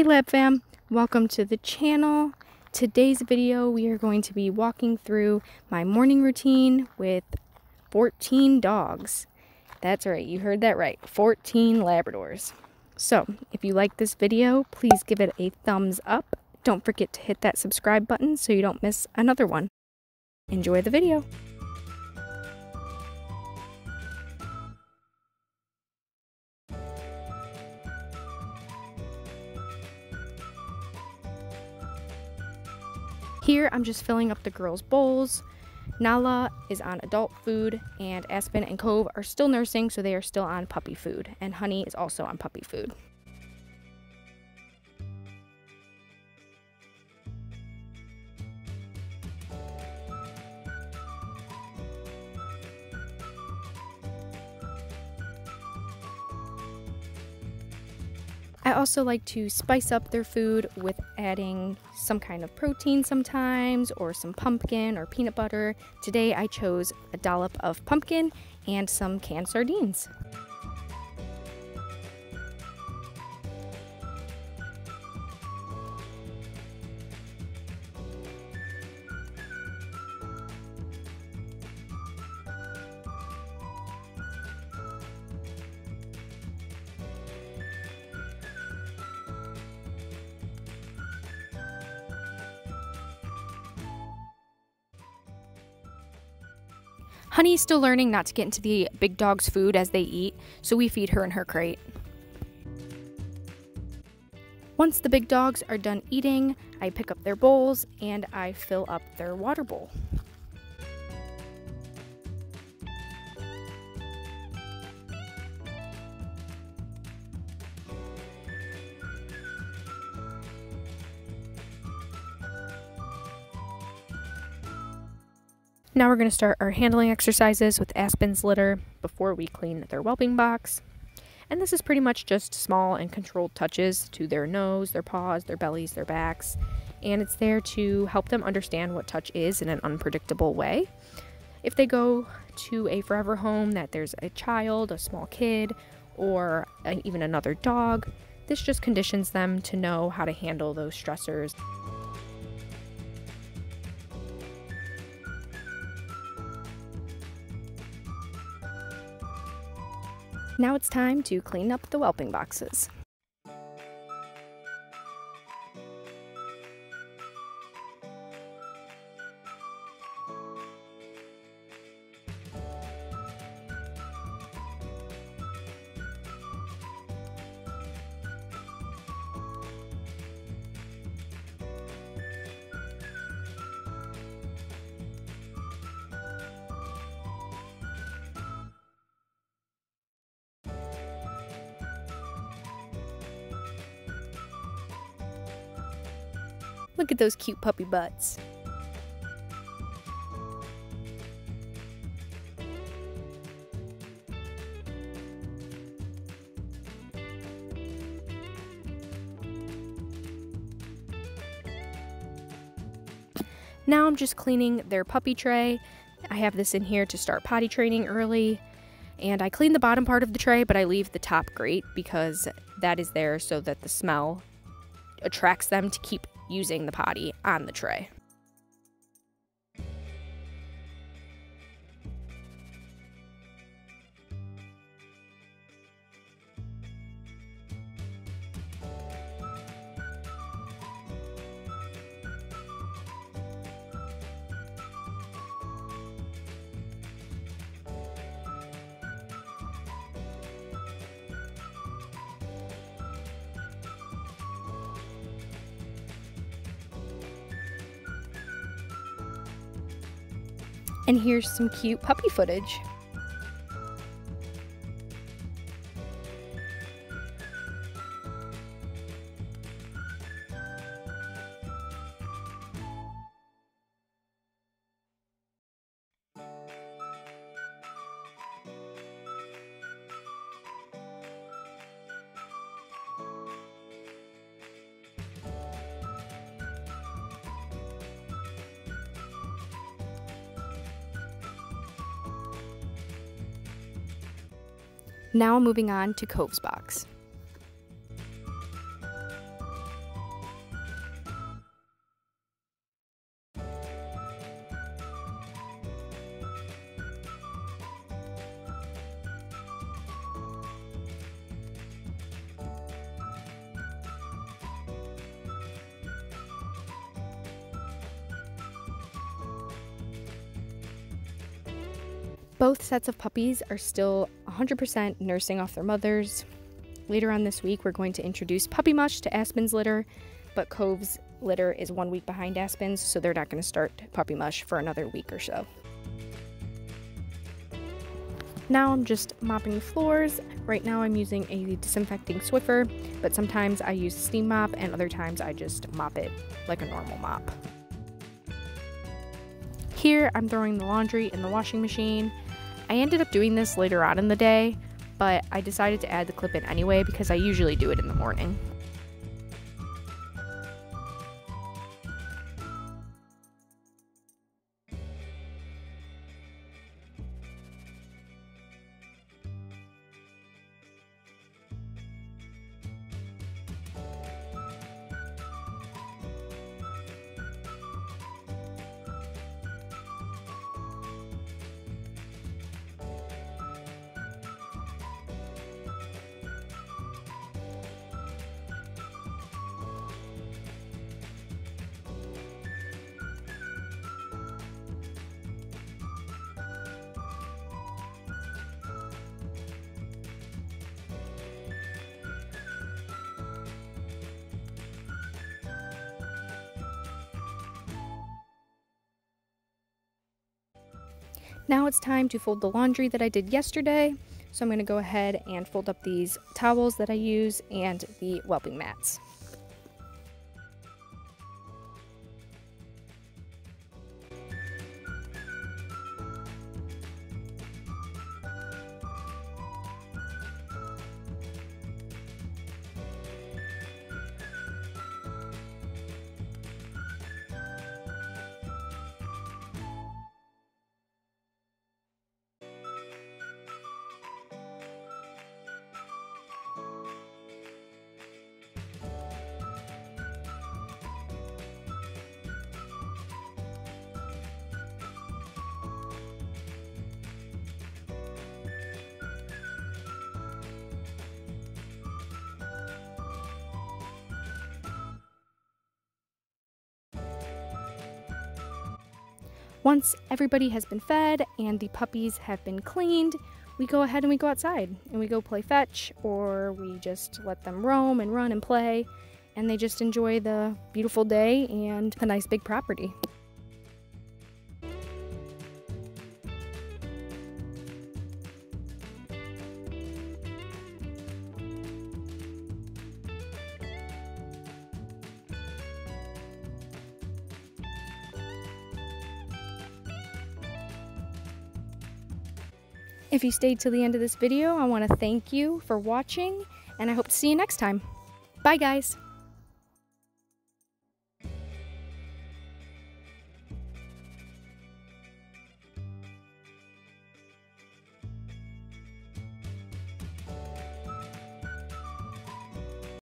Hey Lab Fam, welcome to the channel. Today's video we are going to be walking through my morning routine with 14 dogs. That's right, you heard that right, 14 Labradors. So, if you like this video, please give it a thumbs up. Don't forget to hit that subscribe button so you don't miss another one. Enjoy the video. Here I'm just filling up the girls' bowls. Nala is on adult food, and Aspen and Cove are still nursing, so they are still on puppy food. And Honey is also on puppy food. I also like to spice up their food with adding some kind of protein sometimes, or some pumpkin or peanut butter. Today I chose a dollop of pumpkin and some canned sardines. Honey's still learning not to get into the big dog's food as they eat, so we feed her in her crate. Once the big dogs are done eating, I pick up their bowls and I fill up their water bowl. Now we're going to start our handling exercises with Aspen's litter before we clean their whelping box. And this is pretty much just small and controlled touches to their nose, their paws, their bellies, their backs. And it's there to help them understand what touch is in an unpredictable way. If they go to a forever home that there's a child, a small kid, or even another dog, this just conditions them to know how to handle those stressors. Now it's time to clean up the whelping boxes. Look at those cute puppy butts. Now I'm just cleaning their puppy tray. I have this in here to start potty training early. And I clean the bottom part of the tray, but I leave the top grate because that is there so that the smell attracts them to keep using the potty on the tray. And here's some cute puppy footage. Now moving on to Cove's box. Both sets of puppies are still 100% nursing off their mothers. Later on this week, we're going to introduce Puppy Mush to Aspen's litter, but Cove's litter is one week behind Aspen's, so they're not going to start Puppy Mush for another week or so. Now I'm just mopping the floors. Right now I'm using a disinfecting Swiffer, but sometimes I use steam mop and other times I just mop it like a normal mop. Here I'm throwing the laundry in the washing machine. I ended up doing this later on in the day, but I decided to add the clip in anyway because I usually do it in the morning. Now it's time to fold the laundry that I did yesterday. So I'm going to go ahead and fold up these towels that I use and the whelping mats. Once everybody has been fed and the puppies have been cleaned, we go ahead and we go outside and we go play fetch or we just let them roam and run and play and they just enjoy the beautiful day and the nice big property. If you stayed till the end of this video, I want to thank you for watching, and I hope to see you next time. Bye, guys!